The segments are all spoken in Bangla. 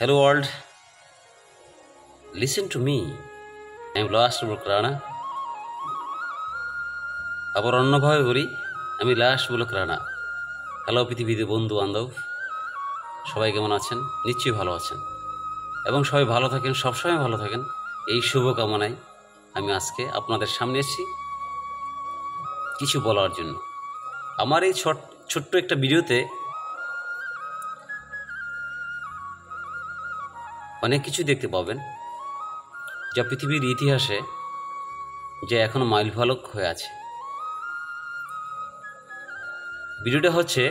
Hello world, listen to me. I am Last Bullock Rana আবার অন্যভাবে বলি আমি লাস্ট বুলক রানা হ্যালো পৃথিবীতে বন্ধু বান্ধব। সবাই কেমন আছেন? নিশ্চয়ই ভালো আছেন। এবং সবাই ভালো থাকেন সবসময় ভালো থাকেন। এই শুভকামনায় আমি আজকে আপনাদের সামনে এসেছি কিছু বলার জন্য। আমার এই ছোট ছোট্ট একটা ভিডিওতে অনেক কিছু দেখতে পাবেন, যা পৃথিবীর ইতিহাসে যে এখনও মাইল ফলক হয়ে আছে। ভিডিওটা হচ্ছে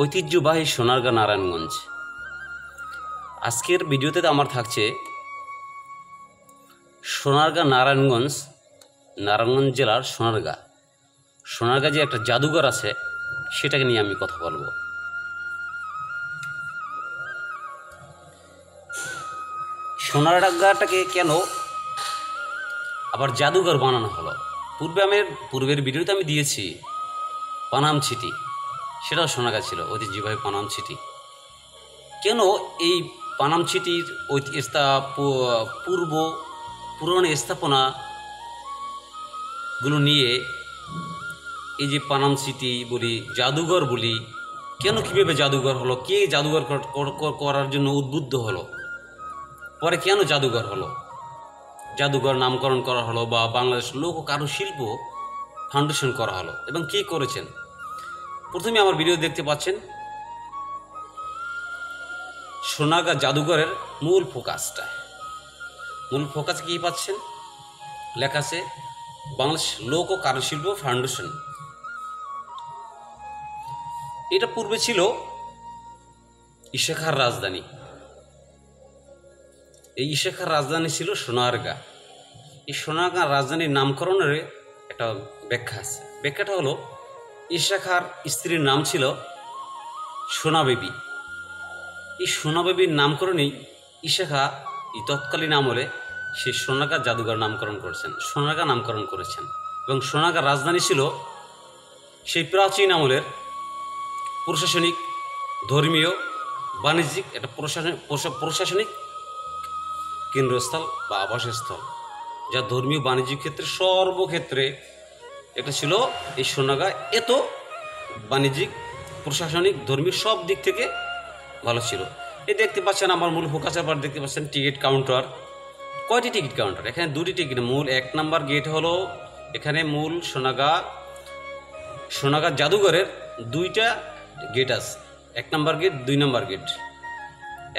ঐতিহ্যবাহী সোনারগাঁ নারায়ণগঞ্জ আজকের ভিডিওতে আমার থাকছে সোনারগাঁ নারায়ণগঞ্জ নারায়ণগঞ্জ জেলার সোনারগাঁ। সোনারগাঁ যে একটা জাদুঘর আছে, সেটাকে নিয়ে আমি কথা বলব। সোনারগাঁটাকে কেন আবার জাদুঘর বানানো হলো? পূর্বে আমি, পূর্বের ভিডিওতে আমি দিয়েছি পানাম ছিটি। সেটাও শোনা ছিল ঐতিহ্যবাহী পানাম ছিটি। কেন এই পানাম ছিটির পূর্ব পুরনো স্থাপনাগুলো নিয়ে এই যে পানাম সিটি বলি, জাদুঘর বলি, কেন কীভাবে জাদুঘর হলো, কে জাদুঘর কর- কর- কর- করার জন্য উদ্বুদ্ধ হলো? পরে কেন জাদুঘর হলো? জাদুঘর নামকরণ করা হলো বা বাংলাদেশ লোক ও কারুশিল্প ফাউন্ডেশন করা হলো এবং কে করেছেন? প্রথমে আমার ভিডিও দেখতে পাচ্ছেন সোনাগা জাদুঘরের মূল ফোকাসটা মূল ফোকাস কি পাচ্ছেন? লেখা আছে, বাংলাদেশ লোক ও কারুশিল্প ফাউন্ডেশন। এটা পূর্বে ছিল ইশাখার রাজধানী। এই ইশাখার রাজধানী ছিল সোনারগা। এই সোনারগাঁ রাজধানীর নামকরণের একটা ব্যাখ্যা আছে। ব্যাখ্যাটা হলো ইশাখার স্ত্রীর নাম ছিল সোনাবেবী। এই সোনাবেবীর নামকরণেই ইশাখা এই তৎকালীন আমলে সে সোনাগা জাদুঘর নামকরণ করেছেন সোনাগা নামকরণ করেছেন। এবং সোনাগা রাজধানী ছিল সেই প্রাচীন আমলের প্রশাসনিক, ধর্মীয়, বাণিজ্যিক, একটা প্রশাসনিক প্রশাসনিক কেন্দ্রস্থল বা আবাসস্থল, যা ধর্মীয় বাণিজ্যিক ক্ষেত্রে সর্বক্ষেত্রে এটা ছিল এই সোনাগা। এত বাণিজ্যিক, প্রশাসনিক, ধর্মীয় সব দিক থেকে ভালো ছিল। এই দেখতে পাচ্ছেন আমার মূল ফোকাসের পর দেখতে পাচ্ছেন টিকিট কাউন্টার। কয়টি টিকিট কাউন্টার? এখানে দুটি টিকিট। মূল এক নাম্বার গেট হলো এখানে মূল সোনাগা সোনাগা জাদুঘরের দুইটা গেট আছে। এক নাম্বার গেট, দুই নাম্বার গেট।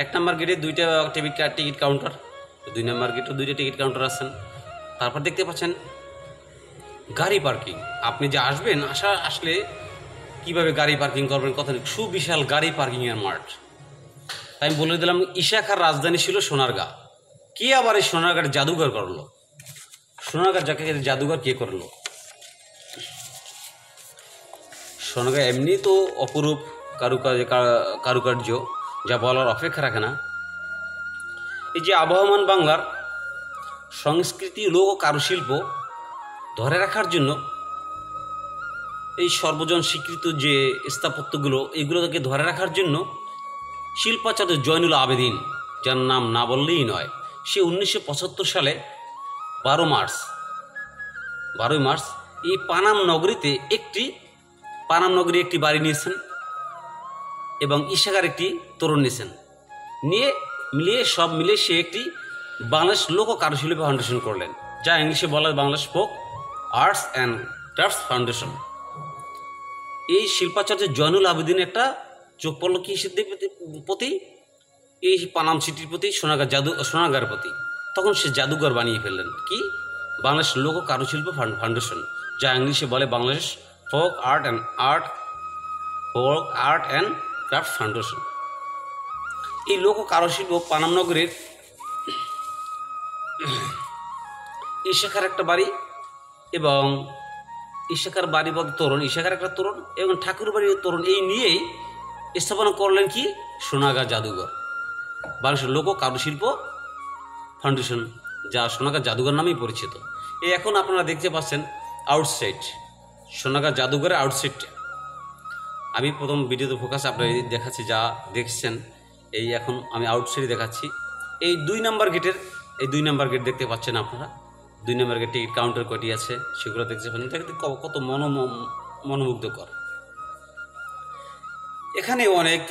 এক নাম্বার গেটে দুইটা টিকিট টিকিট কাউন্টার। দুই নাম্বার গেটে দুইটা টিকিট কাউন্টার আছেন। তারপর দেখতে পাচ্ছেন গাড়ি পার্কিং। আপনি যে আসবেন, আসা আসলে কীভাবে গাড়ি পার্কিং করবেন কত সুবিশাল গাড়ি পার্কিংয়ের মাঠ। তাই আমি বলে দিলাম, ইশাখার রাজধানী ছিল সোনারগাঁ। কে আবার এই সোনারগাঁর জাদুঘর করল? সোনারগাঁ যাকে জাদুঘর কে করল? সোনারগাঁ এমনি তো অপরূপ কারুকার্য কারুকার্য, যা বলার অপেক্ষা রাখে না। এই যে আবহমান বাংলার সংস্কৃতি, লোক ও কারুশিল্প ধরে রাখার জন্য এই সর্বজন স্বীকৃত যে স্থাপত্যগুলো, এগুলোকে ধরে রাখার জন্য শিল্পাচার্য জয়নুল আবেদিন, যার নাম না বললেই নয়, সে উনিশশো পঁচাত্তর সালে বারো মার্চ, বারোই মার্চ এই পানাম নগরীতে একটি, পানাম নগরী একটি বাড়ি নিয়েছেন এবং ইশাকার একটি তরুণ নিয়েছেন। নিয়ে মিলিয়ে, সব মিলিয়ে সে একটি বাংলাদেশ লোক কারুশিল্প ফাউন্ডেশন করলেন, যা ইংলিশে বলা Bangladesh folk arts and crafts foundation এই শিল্পাচার্য জয়নুল আবেদিন একটা চোখ পড়ল কি সিদ্ধির প্রতি, এই পানাম সিটির প্রতি, সোনাগার জাদু সোনাগার প্রতি। তখন সে জাদুঘর বানিয়ে ফেললেন। কি? বাংলাদেশ লোক কারুশিল্প ফাউন্ডেশন যা ইংলিশে বলে Bangladesh folk art and art folk art and craft foundation এই লোক কারুশিল্প পানাম নগরের। ইশাখার একটা বাড়ি এবং ইশাখার বাড়ি বলতে তরুণ ইশাখার একটা তরুণ এবং ঠাকুর বাড়ির তরুণ, এই নিয়েই স্থাপনা করলেন কি? সোনাগা জাদুঘর। বাংলাদেশের লোক কারুশিল্প ফাউন্ডেশন, যা সোনাগা জাদুঘর নামেই পরিচিত। এই এখন আপনারা দেখতে পাচ্ছেন আউটসাইড, সোনাগা জাদুঘরের আউটসাইডটা। আমি প্রথম ভিডিওতে ফোকাস আপনার দেখাচ্ছি, যা দেখছেন এই এখন আমি আউটসাইড দেখাচ্ছি। এই দুই নাম্বার গেটের এই দুই নাম্বার গেট দেখতে পাচ্ছেন আপনারা। দুই নাম্বার গেট টিকিট কাউন্টার কটি আছে সেগুলো দেখতে পাচ্ছেন। দেখতে কত মন, মনোমুগ্ধকর। এখানে অনেক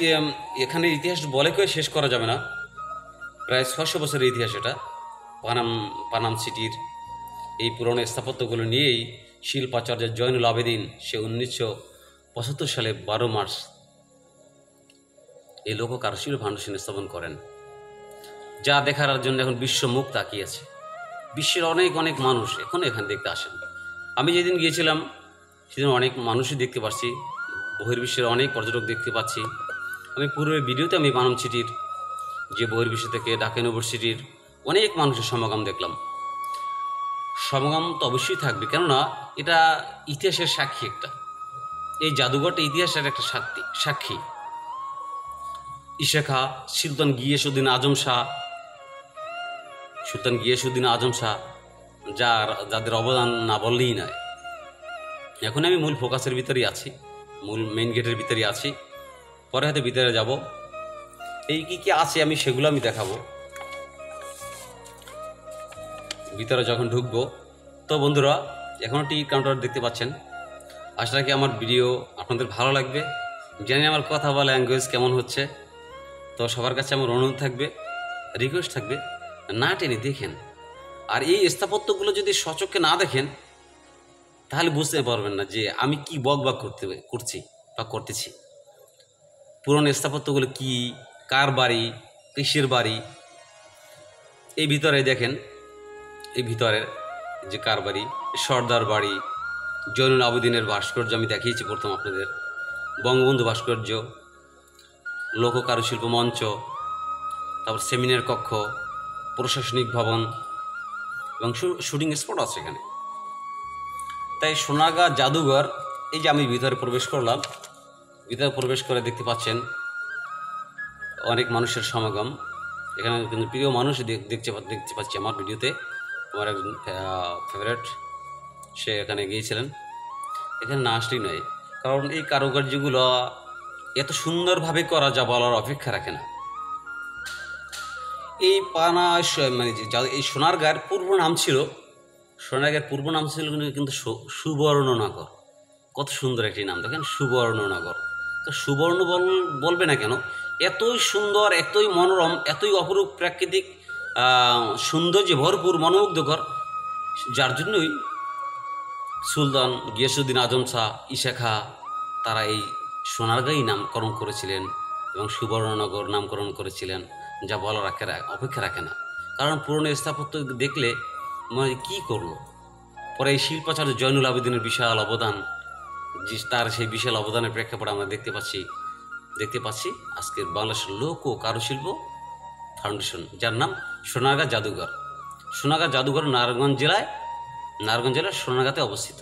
এখানে ইতিহাস বলে কেউ শেষ করা যাবে না। প্রায় ছশো বছরের ইতিহাস এটা। পানাম পানাম সিটির এই পুরনো স্থাপত্যগুলো নিয়েই শিল্পাচার্য জয়নুল আবেদিন সে উনিশশো পঁচাত্তর সালে বারো মার্চ এই লোক কারুশিল্প ফাউন্ডেশন স্থাপন করেন। যা দেখার জন্য এখন বিশ্ব মুখ তাকিয়েছে। বিশ্বের অনেক অনেক মানুষ এখন এখানে দেখতে আসেন। আমি যেদিন গিয়েছিলাম, সেদিন অনেক মানুষই দেখতে পাচ্ছি বহির্বিশ্বের অনেক পর্যটক দেখতে পাচ্ছি। আমি পূর্বের ভিডিওতে আমি পানাম সিটির, যে বহির্বিশ্ব থেকে ঢাকা ইউনিভার্সিটির অনেক মানুষের সমাগম দেখলাম। সমাগম তো অবশ্যই থাকবে, কেননা এটা ইতিহাসের সাক্ষী একটা। এই জাদুঘরটা ইতিহাসের একটা সাক্ষী সাক্ষী। ইশাখা, সুলতান গিয়েসুদ্দিন আজম শাহ, সুলতান গিয়েসুদ্দিন আজম শাহ, যার, যাদের অবদান না বললেই নয়। এখন আমি মূল ফোকাসের ভিতরেই আছি, মূল মেইন গেটের ভিতরেই আছি। পরে হয়তো ভিতরে যাব। এই কি কি আছে আমি সেগুলো আমি দেখাবো। ভিতরে যখন ঢুকবো, তো বন্ধুরা এখনও টিকিট কাউন্টার দেখতে পাচ্ছেন। আশা রাখি আমার ভিডিও আপনাদের ভালো লাগবে। জানি আমার কথা বলা ল্যাঙ্গুয়েজ কেমন হচ্ছে। তো সবার কাছে আমার অনুরোধ থাকবে রিকোয়েস্ট থাকবে, না টেনে দেখেন। আর এই স্থাপত্যগুলো যদি সচক্ষে না দেখেন, তাহলে বুঝতে পারবেন না যে আমি কি বক বাক করতে, করছি বা করতেছি। পুরনো স্থাপত্যগুলো কি, কার বাড়ি, কিসের বাড়ি? এই ভিতরে দেখেন, এই ভিতরের যে কার বাড়ি, সর্দার বাড়ি, জৈনুল আবেদিনের ভাস্কর্য আমি দেখিয়েছি প্রথম আপনাদের। বঙ্গবন্ধু ভাস্কর্য লোক কারুশিল্প মঞ্চ, তারপর সেমিনার কক্ষ, প্রশাসনিক ভবন, এবং শুটিং স্পট আছে এখানে। তাই সোনাগা জাদুঘর, এই যে আমি ভিতরে প্রবেশ করলাম, ভিতরে প্রবেশ করে দেখতে পাচ্ছেন অনেক মানুষের সমাগম। এখানে কিন্তু প্রিয় মানুষ দেখ- দেখতে দেখতে পাচ্ছি আমার ভিডিওতে। আমার একজন ফেভারেট সে এখানে গিয়েছিলেন। এখানে না আসলেই নয়, কারণ এই কারুকার্যগুলো এত সুন্দরভাবে করা যা বলার অপেক্ষা রাখে না। এই পানা মানে এই সোনারগাঁর পূর্ব নাম ছিল সোনারগাঁর পূর্ব নাম ছিল কিন্তু- সুবর্ণনগর। কত সুন্দর একটি নাম, দেখেন সুবর্ণনগর। তো সুবর্ণ বল বলবে না কেন, এতই সুন্দর, এতই মনোরম, এতই অপরূপ প্রাকৃতিক সৌন্দর্যে ভরপুর, মনোমুগ্ধকর, যার জন্যই সুলতান গিয়াসুদ্দিন আজম শাহ ঈশা খা তারা এই সোনারগাঁই নামকরণ করেছিলেন এবং সুবর্ণনগর নামকরণ করেছিলেন, যা বলা রাখে অপেক্ষা রাখে না। কারণ পুরনো স্থাপত্য দেখলে মনে কী করল পরে এই শিল্পাচার্য জয়নুল আবেদিনের বিশাল অবদান, যে তার সেই বিশাল অবদানের প্রেক্ষাপটে আমরা দেখতে পাচ্ছি দেখতে পাচ্ছি আজকের বাংলাদেশের লোক ও কারুশিল্প ফাউন্ডেশন, যার নাম সোনারগাঁ জাদুঘর। সোনারগাঁ জাদুঘর নারায়ণগঞ্জ জেলায়, নারায়ণগঞ্জ জেলার সোনারগাঁতে অবস্থিত।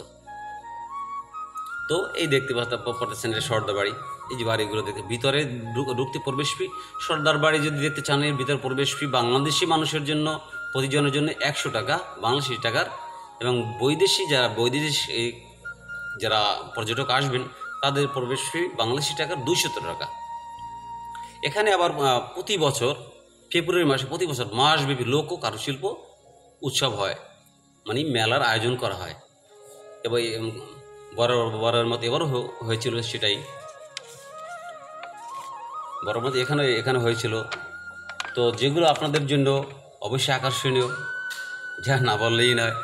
তো এই দেখতে পাচ্ছেন পাচ্ছেন এটা সর্দার বাড়ি এই যে বাড়িগুলো দেখতে, ভিতরে ঢুক- ঢুকতে প্রবেশ ফি। সর্দার বাড়ি যদি দেখতে চান, এর ভিতরে প্রবেশ ফি বাংলাদেশি মানুষের জন্য, প্রতিজনের জন্য একশো টাকা, বাংলাদেশি টাকার। এবং বৈদেশি যারা বৈদেশিক যারা পর্যটক আসবেন, তাদের প্রবেশ ফি বাংলাদেশি টাকার দুইশত টাকা। এখানে আবার প্রতি বছর, ফেব্রুয়ারি মাসে প্রতি বছর মাসব্যাপী লোক ও কারুশিল্প উৎসব হয়। মানে মেলার আয়োজন করা হয়। এবং বড়, বড়ের মতো এবারও হয়েছিল সেটাই। বড় মতো এখানে এখানে হয়েছিল। তো যেগুলো আপনাদের জন্য অবশ্যই আকর্ষণীয়, যা না বললেই নয়।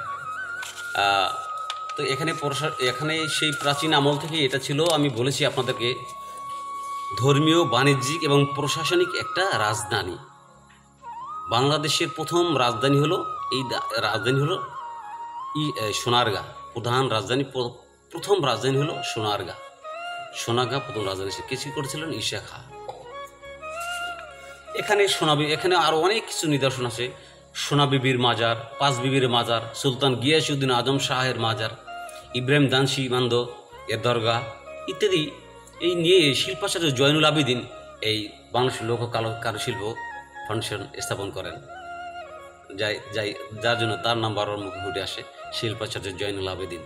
তো এখানে প্রশা- এখানে সেই প্রাচীন আমল থেকে এটা ছিল, আমি বলেছি আপনাদেরকে, ধর্মীয়, বাণিজ্যিক এবং প্রশাসনিক একটা রাজধানী। বাংলাদেশের প্রথম রাজধানী হলো এই রাজধানী হলো ই সোনারগাঁ, প্রধান রাজধানী প্রথম রাজধানী হলো সোনারগাঁ। সোনারগাঁ প্রথম রাজধানী সে কিছু করেছিলেন? ঈশা খা। এখানে সোনাবি, এখানে আরও অনেক কিছু নিদর্শন আছে। সোনা বিবির মাজার পাঁচ বিবির মাজার, সুলতান গিয়াসুদ্দিন আজম শাহের মাজার, ইব্রাহিম দানসি মান্দ এর দরগা ইত্যাদি। এই নিয়ে শিল্পাচার্য জয়নুল আবেদিন এই বাংলাদেশের লোক কারুশিল্প ফাউন্ডেশন স্থাপন করেন। যাই যাই, যার জন্য তার নাম বারবার মুখে ফুটে আসে শিল্পাচার্য জয়নুল আবেদিন।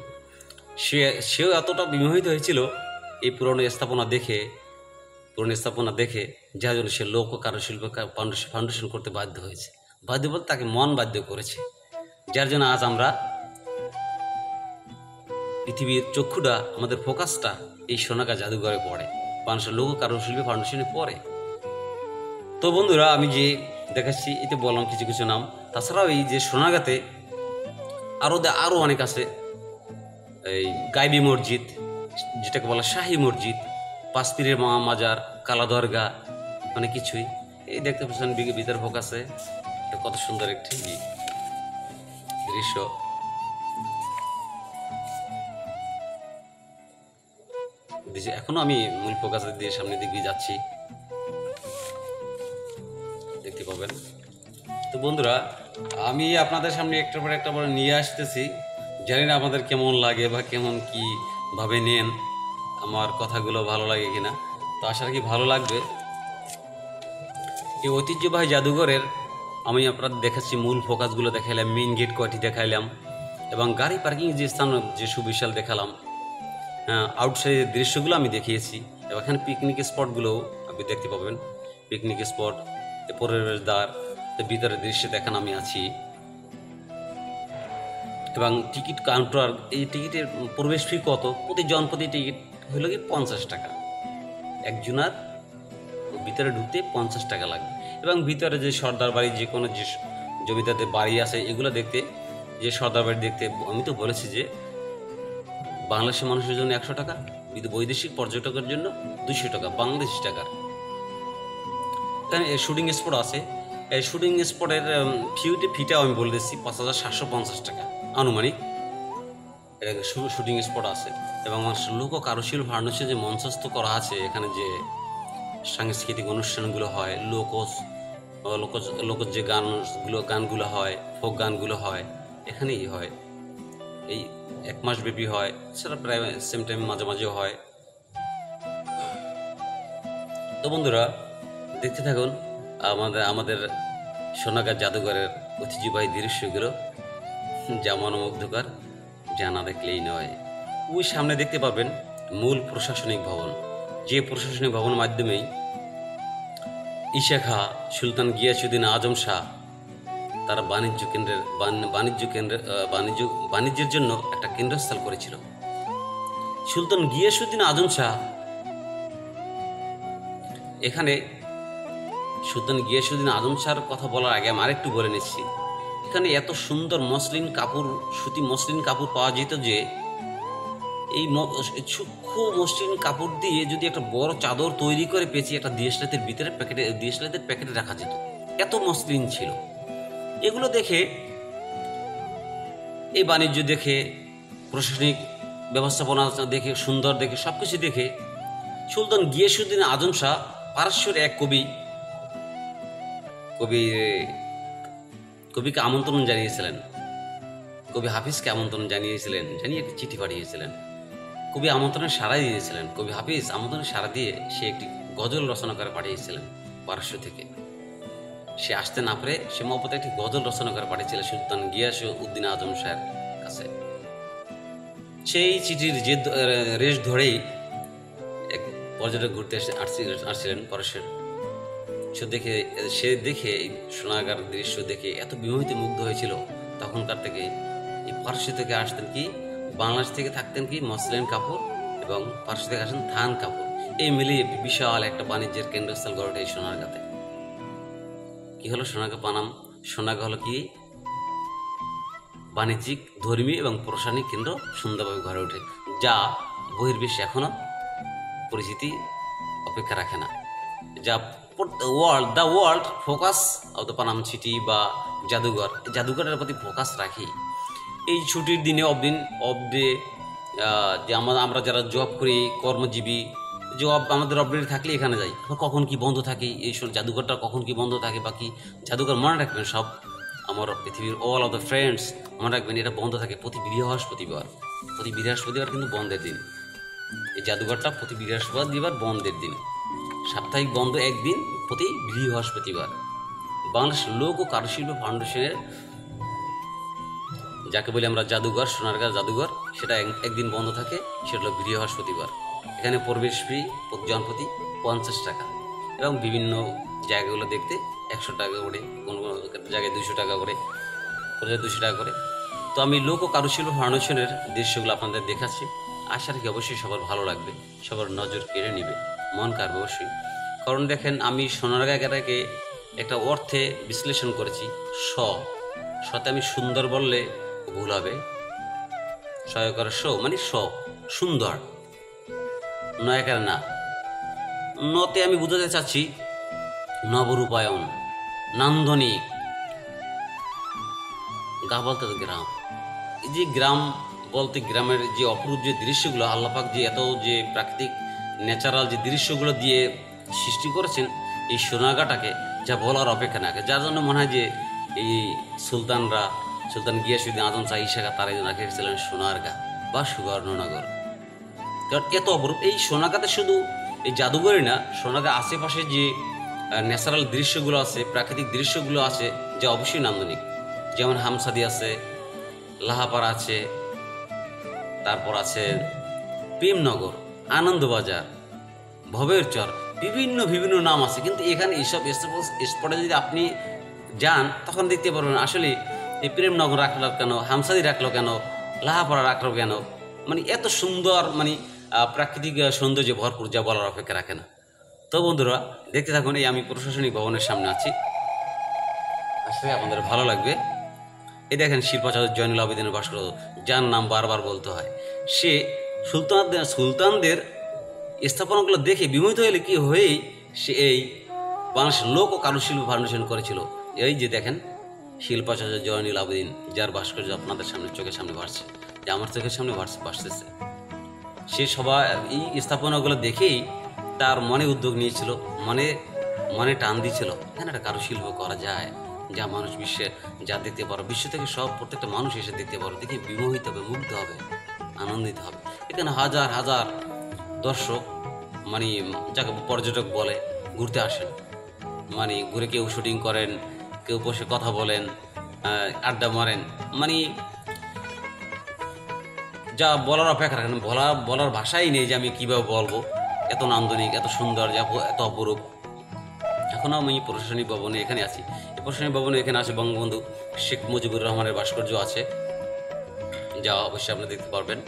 সে, সেও এতটা বিমোহিত হয়েছিল এই পুরনো স্থাপনা দেখে, পুরনো স্থাপনা দেখে যার জন্য সে লোক কারুশিল্প ফাউন্ডেশন করতে বাধ্য হয়েছে। বাধ্য বলতে তাকে মন বাধ্য করেছে। যার জন্য আজ আমরা পৃথিবীর চক্ষুটা, আমাদের ফোকাসটা এই সোনাকা জাদুঘরে পড়ে। মানুষের লোক কারুশিল্পী ফাউন্ডেশনে পড়ে। তো বন্ধুরা, আমি যে দেখাচ্ছি, এতে বললাম কিছু কিছু নাম। তাছাড়াও এই যে সোনাগাতে আরও আরও অনেক আছে। এই গাইবি মসজিদ, যেটাকে বলা শাহী মসজিদ, পাঁচপীরের মা মাজার কালা দরগা অনেক কিছুই। এই দেখতে পাচ্ছেন ভিতর ফোকাসে এটা কত সুন্দর একটি দৃশ্য। এখনও আমি মূল ফোকাস দিয়ে সামনের দিকে যাচ্ছি। দেখতে পাবেন। তো বন্ধুরা, আমি আপনাদের সামনে একটা পর একটা পর নিয়ে আসতেছি। জানি না আপনাদের কেমন লাগে বা কেমন কি ভাবে নেন, আমার কথাগুলো ভালো লাগে কিনা, তো আশা রাখি ভালো লাগবে। এই ঐতিহ্যবাহী জাদুঘরের আমি আপনাদের দেখাচ্ছি মূল ফোকাসগুলো দেখাইলাম মেইন গেট কয়টি দেখাইলাম, এবং গাড়ি পার্কিং যে স্থান, যে সুবিশাল দেখালাম আউটসাইডের দৃশ্যগুলো আমি দেখিয়েছি, এবং এখানে পিকনিক স্পটগুলোও আপনি দেখতে পাবেন। পিকনিক স্পট পরিবেশ দ্বার ভিতরের দৃশ্য দেখান আমি আছি। এবং টিকিট কাউন্টার, এই টিকিটের প্রবেশ ফি কত? প্রতি জন প্রতি টিকিট হলো কি পঞ্চাশ টাকা। একজনার ভিতরে ঢুকতে পঞ্চাশ টাকা লাগবে। এবং ভিতরে যে সর্দার বাড়ি, যে কোনো যে জমিদারদের বাড়ি আছে, এগুলো দেখতে, যে সর্দার বাড়ি দেখতে, আমি তো বলেছি যে বাংলাদেশের মানুষের জন্য একশো টাকা, কিন্তু বৈদেশিক পর্যটকের জন্য দুশো টাকা, বাংলাদেশি টাকার। শুটিং স্পট আছে। এই শুটিং স্পটের ফিউটি ফিটাও আমি বলে দিচ্ছি, পাঁচ হাজার সাতশো পঞ্চাশ টাকা। আনুমানিক এটা শুটিং স্পট আছে। এবং লোক কারুশিল্প ফার্নিচার যে মঞ্চস্থ করা আছে, এখানে যে সাংস্কৃতিক অনুষ্ঠানগুলো হয়, লোকজ লোকজ লোকজ যে গানগুলো গানগুলো হয় ফোক গানগুলো হয়, এখানেই হয়। এই এক মাস ব্যাপী হয় সেটা প্রায় সেম টাইম মাঝে মাঝেও হয়। তো বন্ধুরা, দেখতে থাকুন, আমাদের আমাদের সোনাগার জাদুঘরের ঐতিহ্যবাহী দৃশ্যগুলো। যা মনোমুগ্ধকর যা না দেখলেই নয়। ওই সামনে দেখতে পাবেন মূল প্রশাসনিক ভবন। যে প্রশাসনিক ভবনের মাধ্যমেই ঈশা খা সুলতান গিয়াসুদ্দিন আজম শাহ তারা বাণিজ্য কেন্দ্রের বাণিজ্য কেন্দ্র আহ, বাণিজ্য বাণিজ্যের জন্য একটা কেন্দ্রস্থল করেছিল। সুলতান গিয়াসুদ্দিন আজম শাহ এখানে সুলতান গিয়াসুদ্দিন আজম শাহর কথা বলার আগে আমি আরেকটু বলে নিচ্ছি। এখানে এত সুন্দর মসলিন কাপড়, সুতি মসলিন কাপড় পাওয়া যেত যে, এই সূক্ষ্ম মসলিন কাপড় দিয়ে যদি একটা বড় চাদর তৈরি করে পেঁচিয়ে একটা দিয়েশলাতের ভিতরে প্যাকেটে দিয়েশলাতের প্যাকেটে রাখা যেত। এত মসলিন ছিল। এগুলো দেখে, এই বাণিজ্য দেখে, প্রশাসনিক ব্যবস্থাপনা দেখে, সুন্দর দেখে সব কিছু দেখে, সুলতান গিয়াসুদ্দিন আজম শাহ পারস্যের এক কবি কবি কবিকে আমন্ত্রণ জানিয়েছিলেন। কবি হাফিজকে আমন্ত্রণ জানিয়েছিলেন, জানিয়ে একটি চিঠি পাঠিয়েছিলেন। কবি আমন্ত্রণে সাড়া দিয়েছিলেন। কবি হাফিজ আমন্ত্রণে সাড়া দিয়ে সে একটি গজল রচনা করে পাঠিয়েছিলেন পারস্য থেকে। সে আসতে না পারে সে মহব্বতে একটি গজল রচনা করে পাঠিয়েছিল সুলতান গিয়াস উদ্দিন আজম শাহের কাছে। সেই চিঠির যে রেশ ধরেই এক পর্যটক ঘুরতে আসছিলেন পরশের দেখে, সে দেখে, এই সোনাগার দৃশ্য দেখে এত বিমোহিত মুগ্ধ হয়েছিল। তখনকার থেকে এই পার্শ্ব থেকে আসতেন কি, বাংলাদেশ থেকে থাকতেন কি, মসলিন কাপড় এবং পার্শ্ব থেকে আসেন ধান কাপড় এই মিলিয়ে বিশাল একটা বাণিজ্যের কেন্দ্রস্থল গড়ে এই সোনারগাঁতে। কি হলো সোনাগা পানাম? সোনাগা হলো কি? বাণিজ্যিক, ধর্মীয় এবং প্রশাসনিক কেন্দ্র সুন্দরভাবে গড়ে ওঠে, যা বহির্বিশ্বে এখনও পরিচিতি অপেক্ষা রাখে না, যা world the world focus the Panam city বা জাদুঘর জাদুঘরের প্রতি ফোকাস রাখি। এই ছুটির দিনে অফ দিন অফ ডে যে আমরা আমরা যারা জব করি, কর্মজীবী জব আমাদের অপডেট থাকলে এখানে যাই। কখন কি বন্ধ থাকে, এই সব জাদুঘরটা কখন কি বন্ধ থাকে বা কি জাদুঘর মনে রাখবেন সব আমার পৃথিবীর অল অফ দ্য ফ্রেন্ডস মনে রাখবেন এটা বন্ধ থাকে প্রতি বৃহস্পতিবার। প্রতি বৃহস্পতিবার কিন্তু বন্ধের দিন। এই জাদুঘরটা প্রতি বৃহস্পতিবার বন্ধের দিন। সাপ্তাহিক বন্ধ একদিন প্রতি বৃহস্পতিবার। বাংলাদেশ লোক ও কারুশিল্প ফাউন্ডেশনের, যাকে বলি আমরা জাদুঘর, সোনারগাঁ জাদুঘর, সেটা এক- একদিন বন্ধ থাকে, সেটা হলো বৃহস্পতিবার। এখানে প্রবেশ ফি জনপ্রতি পঞ্চাশ টাকা এবং বিভিন্ন জায়গাগুলো দেখতে একশো টাকা করে, কোনো কোনো জায়গায় দুশো টাকা করে, কোনো দুশো টাকা করে। তো আমি লোক ও কারুশিল্প ফাউন্ডেশনের দৃশ্যগুলো আপনাদের দেখাচ্ছি। আশা রাখি অবশ্যই সবার ভালো লাগবে, সবার নজর কেড়ে নেবে। মন কাড়বে অবশ্যই। কারণ দেখেন, আমি সোনার সোনারগাঁকে একটা অর্থে বিশ্লেষণ করেছি, স। সতে আমি সুন্দর বললে ভুল হবে। সহায়কার স মানে স, সুন্দর। নয়কার না। নতে আমি বুঝাতে চাচ্ছি, নবরূপায়ণ, নান্দনিক। গা বলতে গ্রাম। এই যে গ্রাম বলতে গ্রামের যে অপরূপ যে দৃশ্যগুলো, আল্লাপাক যে এত যে প্রাকৃতিক ন্যাচারাল যে দৃশ্যগুলো দিয়ে সৃষ্টি করেছেন এই সোনাগাটাকে, যা বলার অপেক্ষা না যার জন্য মনে হয় যে এই সুলতানরা, সুলতান গিয়াসুদ্দিন আজম শাহ ইশাকা তারা একজন রেখেছিলেন সোনারগা বা সুবর্ণনগর। কারণ এত অপরূপ, এই সোনাগাতে শুধু এই জাদুঘরই না, সোনাগা আশেপাশে যে ন্যাচারাল দৃশ্যগুলো আছে, প্রাকৃতিক দৃশ্যগুলো আছে, যা অবশ্যই নান্দনিক। যেমন হামসাদি আছে, লাহাপাড়া আছে, তারপর আছে প্রেমনগর। আনন্দবাজার, ভবের চর, বিভিন্ন বিভিন্ন নাম আছে। কিন্তু এখানে এইসব স্পটে যদি আপনি যান, তখন দেখতে পারবেন আসলে এই প্রেমনগর রাখল কেন, হামসাদি রাখল কেন, লাহাপাড়া রাখল কেন? মানে এত সুন্দর মানে প্রাকৃতিক সৌন্দর্য ভরপুর যা বলার অপেক্ষা রাখে না। তো বন্ধুরা, দেখতে থাকুন, এই আমি প্রশাসনিক ভবনের সামনে আছি। আসলে আপনাদের ভালো লাগবে। এই দেখেন শিল্পাচার্য জয়নুল আবেদিনের ভাস্কর, যার নাম বারবার বলতে হয়। সে সুলতানদের সুলতানদের স্থাপনাগুলো দেখে বিমোহিত হলে কি হয়েই সে এই বাংলাদেশ লোক ও কারুশিল্প ফাউন্ডেশন করেছিল? এই যে দেখেন, শিল্পাচার্য জয়নুল আবেদিন যার ভাস্কর্য আপনাদের সামনে, চোখের সামনে ভাসছে, যে আমার চোখের সামনে ভাস ভাসতেছে। সে সবাই এই স্থাপনাগুলো দেখেই তার মনে উদ্যোগ নিয়েছিল, মনে মনে টান দিয়েছিল। এখানে একটা কারুশিল্প করা যায়? যা মানুষ বিশ্বে যা দেখতে পারো, বিশ্ব থেকে সব প্রত্যেকটা মানুষ এসে দেখতে পারো, দেখে বিমোহিত হবে, মুগ্ধ হবে, আনন্দিত হবে। এখানে হাজার হাজার দর্শক মানে যাকে পর্যটক বলে, ঘুরতে আসেন। মানে ঘুরে কেউ শুটিং করেন, কেউ বসে কথা বলেন আড্ডা মারেন। মানে যা বলার অপেক্ষা রাখেন, বলা, বলার ভাষাই নেই যে আমি কীভাবে বলব। এত নান্দনিক, এত সুন্দর এত অপরূপ। এখনও আমি প্রশাসনিক ভবনে এখানে আছি। প্রশাসনিক ভবনে এখানে আছে বঙ্গবন্ধু শেখ মুজিবুর রহমানের ভাস্কর্য আছে। যা অবশ্যই আপনি দেখতে পারবেন।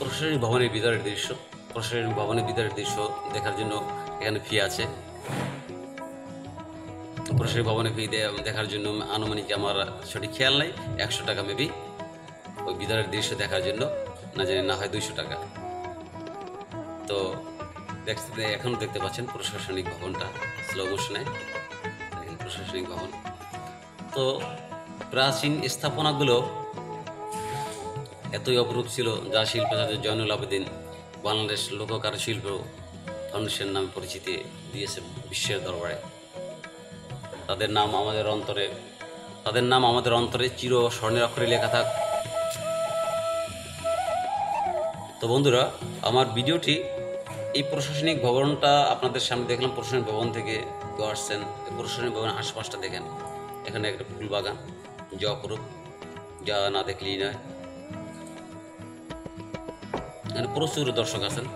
প্রশাসনিক ভবনের ভিতরের দৃশ্য, প্রশাসনিক ভবনের ভিতরের দৃশ্য দেখার জন্য এখানে ফি আছে। প্রশাসনিক ভবনে ফি দেখার জন্য আনুমানিক আমার সঠিক খেয়াল নাই, একশো টাকা মেবি। ওই ভিতরের দৃশ্য দেখার জন্য, না জানি, না হয় দুইশো টাকা। তো দেখতে এখন দেখতে পাচ্ছেন প্রশাসনিক ভবনটা স্লো মোশনে প্রশাসনিক ভবন। তো প্রাচীন স্থাপনাগুলো এতই অপরূপ ছিল যা শিল্পাচার্য জয়নুল আবেদিন বাংলাদেশ লোককার শিল্প ফাউন্ডেশন নামে পরিচিতি দিয়েছে বিশ্বের দরবারে। তাদের নাম আমাদের অন্তরে, তাদের নাম আমাদের অন্তরে চির স্বর্ণের অক্ষরে লেখা থাক। তো বন্ধুরা, আমার ভিডিওটি এই প্রশাসনিক ভবনটা আপনাদের সামনে দেখলাম। প্রশাসনিক ভবন থেকে কেউ আসছেন প্রশাসনিক ভবনের আশপাশটা দেখেন। এখানে একটা ফুল বাগান, যা অপরূপ, যা না দেখলেই নয়। এখানে প্রচুর দর্শক আছেন।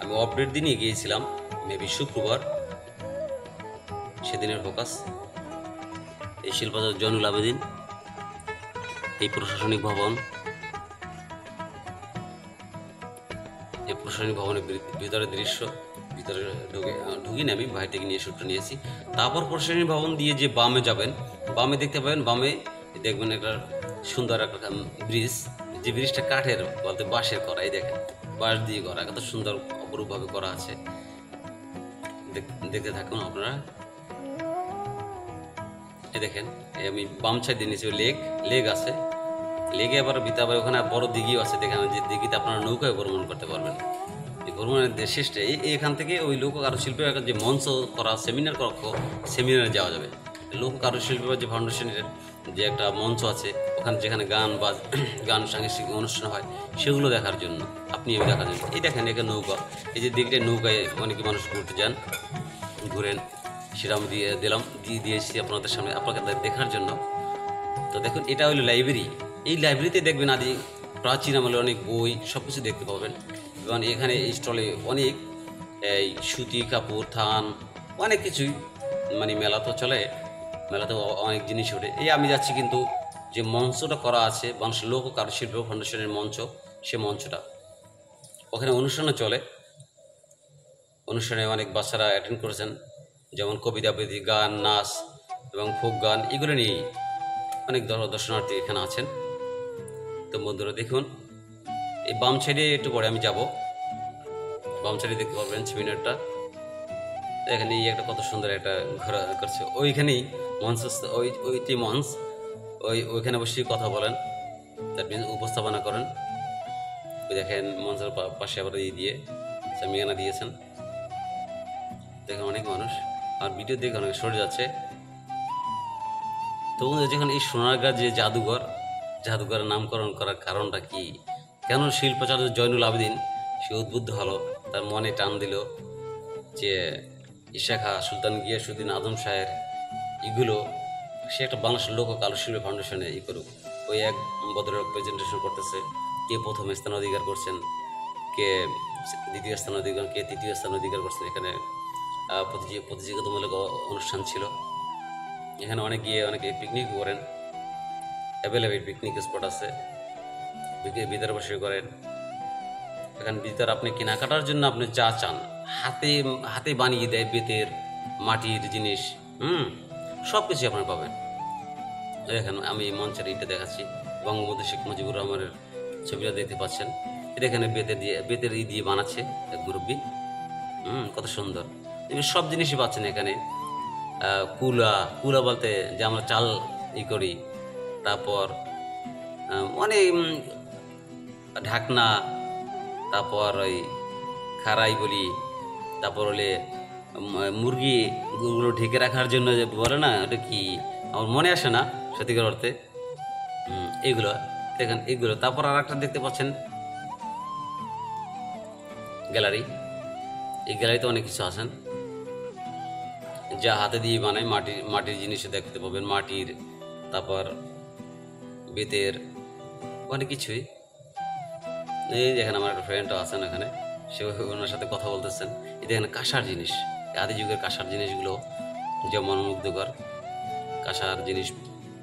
আমি আপডেট দিনই গিয়েছিলাম মেবি শুক্রবার। সেদিনের ফোকাস এই শিল্পাচার জনুল আবেদিন, এই প্রশাসনিক ভবন, এই প্রশাসনিক ভবনের ভিতরের দৃশ্য, ভিতরে ঢুকে ঢুকি না আমি বাইরে থেকে নিয়ে শ্যুটটা নিয়েছি। তারপর প্রশাসনিক ভবন দিয়ে যে বামে যাবেন, বামে দেখতে পাবেন, বামে দেখবেন একটা সুন্দর একটা ব্রিজ যে ব্রিজটা কাঠের বলতে বাঁশের করা এই দেখেন। বাঁশ দিয়ে করা কত সুন্দর অপরূপভাবে করা আছে। দেখ- দেখতে থাকুন আপনারা। এই দেখেন আমি বাম সাইডে নিচে লেক লেক আছে। লেগে আবার ভিতরে আবার ওখানে বড় দিঘিও আছে, দেখেন যে দিঘিতে আপনারা নৌকায় ভ্রমণ করতে পারবেন। এই ভ্রমণের শেষটা, এই এখান থেকে ওই লোক কারুশিল্পের একটা যে মঞ্চ করা সেমিনার কক্ষ সেমিনারে যাওয়া যাবে। লোক কারুশিল্প যে ফাউন্ডেশনের যে একটা মঞ্চ আছে, ওখানে যেখানে গান বা গান, সাংস্কৃতিক অনুষ্ঠান হয়, সেগুলো দেখার জন্য। আমি দেখার জন্য এই দেখেন এখানে নৌকা। এই যে দিকটা নৌকায় অনেকে মানুষ ঘুরতে যান। ঘুরেন সেটা আমি দিয়ে দিলাম, দিয়ে দিয়েছি আপনাদের সামনে আপনাকে দেখার জন্য। তো দেখুন, এটা হলো লাইব্রেরি এই লাইব্রেরিতে দেখবেন আদি প্রাচীন আমলের অনেক বই সব কিছু দেখতে পাবেন। এবং এখানে এই স্টলে অনেক, এই সুতি কাপড়, থান, অনেক কিছুই মানে মেলা তো চলে, মেলাতে অনেক জিনিস ওঠে। এই আমি যাচ্ছি কিন্তু যে মঞ্চটা করা আছে বাংলাদেশ লোক, কারুশিল্প ফাউন্ডেশনের মঞ্চ, সে মঞ্চটা। ওখানে অনুষ্ঠানও চলে। অনুষ্ঠানে অনেক বাচ্চারা অ্যাটেন্ড করেছেন, যেমন কবিতা আবৃত্তি, গান, নাচ এবং ফোক গান, এগুলো নিয়েই অনেক দর- দর্শনার্থী এখানে আছেন। তো বন্ধুরা দেখুন, এই বাম সাইডে একটু পরে আমি যাব। বাম সাইডে দেখতে পারবেন মিনিটটা এখানে একটা কত সুন্দর একটা ঘোরা করছে। ওইখানেই মঞ্চ ওই, ওইটি মঞ্চ, ওই, ওইখানে বসে কথা বলেন। তার উপস্থাপনা করেন। দেখেন মঞ্চের পাশে আবার এই দিয়ে সামিয়ানা দিয়েছেন। দেখেন অনেক মানুষ। আর ভিডিও দেখে অনেক সরে যাচ্ছে। তো যখন এই সোনারগাঁ যে জাদুঘর, জাদুঘরের নামকরণ করার কারণটা কি? কেন শিল্পাচার্য জয়নুল আবেদিন সে উদ্বুদ্ধ হলো, তার মনে টান দিল যে ইশাখা সুলতান গিয়াসুদ্দিন আদম শাহের এগুলো, সে একটা বাংলাদেশ লোক ও কালুশিল্প ফাউন্ডেশনে ই করুক। ওই এক বদলের প্রেজেন্টেশন করতেছে। কে প্রথম স্থান অধিকার করছেন, কে দ্বিতীয় স্থান অধিকার, কে তৃতীয় স্থান অধিকার করছেন, এখানে প্রতিযোগিতামূলক অনুষ্ঠান ছিল। এখানে অনেক গিয়ে অনেকে পিকনিক করেন। অ্যাভেলেবেল পিকনিক স্পট আছে। ভিতরে বসে করেন। এখানে ভিতরে আপনি কেনাকাটার জন্য আপনি যা চান, হাতে হাতে বানিয়ে দেয় বেতের, মাটির জিনিস, হুম সব কিছু আপনি পাবেন। দেখেন আমি মঞ্চের ইটা দেখাচ্ছি, বঙ্গবন্ধু শেখ মুজিবুর রহমানের ছবিটা দেখতে পাচ্ছেন। এটা এখানে বেতে দিয়ে বেতের ই দিয়ে বানাচ্ছে মুরব্বী। হুম কত সুন্দর। এমনি সব জিনিসই পাচ্ছেন এখানে। কুলা কুলা বলতে যে আমরা চাল ই করি তারপর অনেক ঢাকনা তারপর ওই খারাই বলি তারপর হলে মুরগি গুলো ঢেকে রাখার জন্য যে বলে না ওটা কি? আমার মনে আসে না সত্যিকার অর্থে। উম, এইগুলো। দেখেন এইগুলো। তারপর আর একটা দেখতে পাচ্ছেন গ্যালারি। এই গ্যালারিতে অনেক কিছু আছেন যা হাতে দিয়ে বানায় মাটির মাটির জিনিস দেখতে পাবেন, মাটির, তারপর বেতের, অনেক কিছুই। এই দেখেন আমার একটা ফ্রেন্ডও আছেন এখানে সে ওনার সাথে কথা বলতেছেন। এই দেখেন কাঁসার জিনিস। আদি যুগের কাঁসার জিনিসগুলো যে মনোমুগ্ধকর কাঁসার জিনিস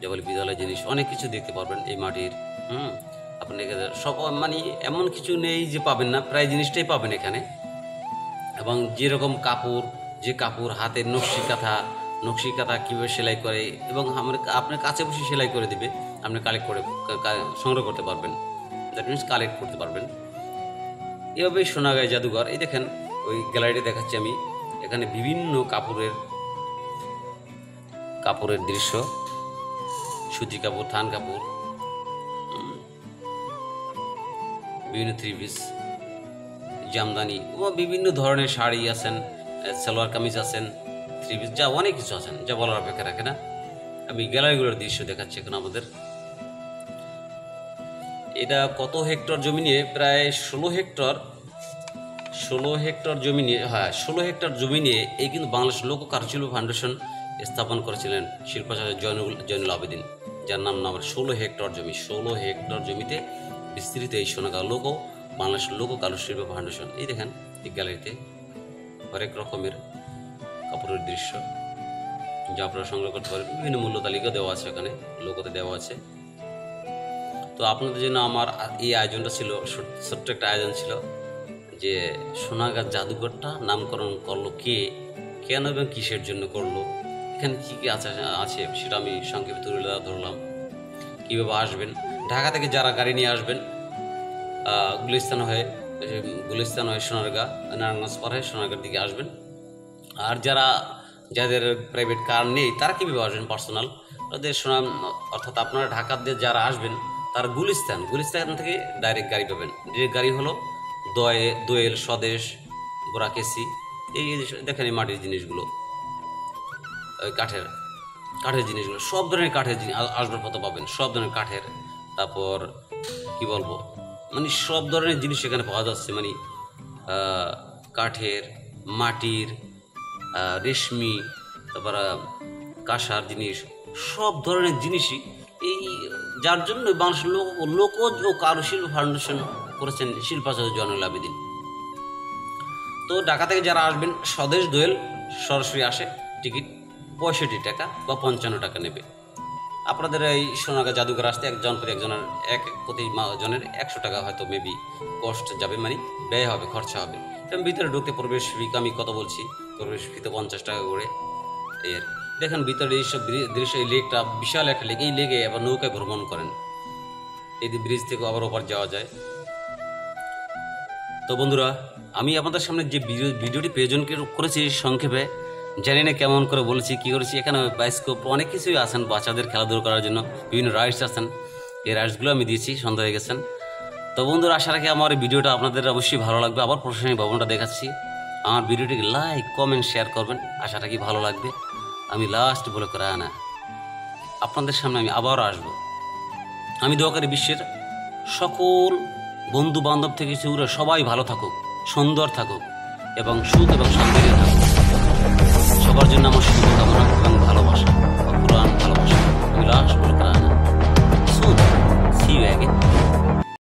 যেমন বিদ্যালয় জিনিস, অনেক কিছু দেখতে পারবেন এই মাটির। হুম, আপনি সব মানে এমন কিছু নেই যে পাবেন না, প্রায় জিনিসটাই পাবেন এখানে। এবং যেরকম কাপড়, যে কাপড় হাতের নকশি কাঁথা নকশি কাঁথা কীভাবে সেলাই করে, এবং আমার আপনার কাছে বসে সেলাই করে দিবে, আপনি কালেক্ট করে সংগ্রহ করতে পারবেন। দ্যাট মিনস কালেক্ট করতে পারবেন। এভাবে সোনাগাঁয় জাদুঘর, এই দেখেন, ওই গ্যালারিতে দেখাচ্ছি আমি। এখানে বিভিন্ন কাপড়ের কাপড়ের দৃশ্য। সুতি কাপড়, থান কাপড়। বিভিন্ন থ্রি পিস জামদানি ও বিভিন্ন ধরনের শাড়ি আছেন সালোয়ার কামিজ আছেন থ্রি পিস যা অনেক কিছু আছেন, যা বলার অপেক্ষা রাখে না। আমি গ্যালারিগুলোর দৃশ্য দেখাচ্ছি এখন আমাদের। এটা কত হেক্টর জমি নিয়ে? প্রায় ষোলো হেক্টর ষোলো হেক্টর জমি নিয়ে হ্যাঁ ষোলো হেক্টর জমি নিয়ে এই কিন্তু বাংলাদেশ লোক কারুশিল্প ফাউন্ডেশন স্থাপন করেছিলেন শিল্পাচার্য জয়নুল জয়নুল আবেদিন, যার নাম নাম ষোলো হেক্টর জমি, ষোলো হেক্টর জমিতে বিস্তৃত এই সোনাগা লোক বাংলাদেশ লোক কারুশিল্প ফাউন্ডেশন। এই দেখেন, এই গ্যালারিতে হরেক রকমের কাপড়ের দৃশ্য, যা আপনারা সংগ্রহ করতে পারেন। বিভিন্ন মূল্য তালিকা দেওয়া আছে এখানে লোকতে দেওয়া আছে। তো আপনাদের জন্য আমার এই আয়োজনটা ছিল, ছোট- ছোট্ট একটা আয়োজন ছিল, যে সোনাগাঁ জাদুঘরটা নামকরণ করল কে, কেন এবং কিসের জন্য করল, এখানে কী কী আছে আছে সেটা আমি সংক্ষেপে তুলে ধরলাম। কীভাবে আসবেন? ঢাকা থেকে যারা গাড়ি নিয়ে আসবেন গুলিস্তান হয়ে গুলিস্তান হয়ে সোনারগাঁ, নারায়ণগঞ্জ পার হয়ে সোনারগাঁর দিকে আসবেন। আর যারা যাদের প্রাইভেট কার নেই, তারা কীভাবে আসবেন পার্সোনাল ওদের সুনাম অর্থাৎ আপনারা ঢাকার দিয়ে যারা আসবেন, তারা গুলিস্তান গুলিস্তান থেকে ডাইরেক্ট গাড়ি পাবেন। ডিরেক্ট গাড়ি হলো দয়ে, দোয়েল, স্বদেশ বোরাকেসি এই এই দেখেন এই মাটির জিনিসগুলো কাঠের কাঠের জিনিসগুলো, সব ধরনের কাঠের জিনিস আসবাবপত্র পাবেন, সব ধরনের কাঠের। তারপর, কি বলব? মানে সব ধরনের জিনিস এখানে পাওয়া যাচ্ছে। মানে কাঠের, মাটির রেশমি, তারপর কাঁসার জিনিস, সব ধরনের জিনিসই এই, যার জন্য বাংলাদেশের লোক, লোকজ ও কারুশিল্প ফাউন্ডেশন করেছেন শিল্পাচার্য জয়নুল আবেদিন। তো ঢাকা থেকে যারা আসবেন, স্বদেশ দোয়েল সরাসরি আসে, টিকিট পঁয়ষট্টি টাকা বা পঞ্চান্ন টাকা নেবে। আপনাদের এই সোনাগা জাদুঘর আসতে একজন করে একজনের, এক প্রতি জনের একশো টাকা হয়তো মেবি কষ্ট যাবে মানে ব্যয় হবে, খরচা হবে। এবং ভিতরে ঢুকতে প্রবেশ ফি আমি কত বলছি? প্রবেশ ফি তো পঞ্চাশ টাকা করে। এই আর দেখেন ভিতরে এইসব দৃশ্য, এই লেকটা বিশাল একটা লেক। এই লেগে আবার নৌকায় ভ্রমণ করেন। এই ব্রিজ থেকে আবার ওপার যাওয়া যায়। তো বন্ধুরা, আমি আপনাদের সামনে যে ভিডিও- ভিডিওটি প্রয়োজন করেছি সংক্ষেপে জানি না কেমন করে বলেছি, কী করেছি। এখানে বায়োস্কোপ অনেক কিছুই আছেন বাচ্চাদের খেলাধুলো করার জন্য, বিভিন্ন রাইডস আছেন। এই রাইডসগুলো আমি দিয়েছি, সন্ধ্যা হয়ে গেছেন তো বন্ধুরা, আশা রাখি আমার এই ভিডিওটা আপনাদের অবশ্যই ভালো লাগবে। আবার প্রশাসনিক ভবনটা দেখাচ্ছি। আমার ভিডিওটিকে লাইক কমেন্ট শেয়ার করবেন। আশা রাখি ভালো লাগবে। আমি লাস্ট বলে করে আনা। আপনাদের সামনে আমি আবারও আসব। আমি দোয়া করি বিশ্বের সকল বন্ধু বান্ধব থেকে শুরু সবাই ভালো থাকুক, সুন্দর থাকুক এবং সুখ এবং থাকুক সবার জন্য আমার শুভকামনা এবং ভালোবাসা কোরআন ভালোবাসা। আমি লাশ বলে কারণ সুদ সি ইউ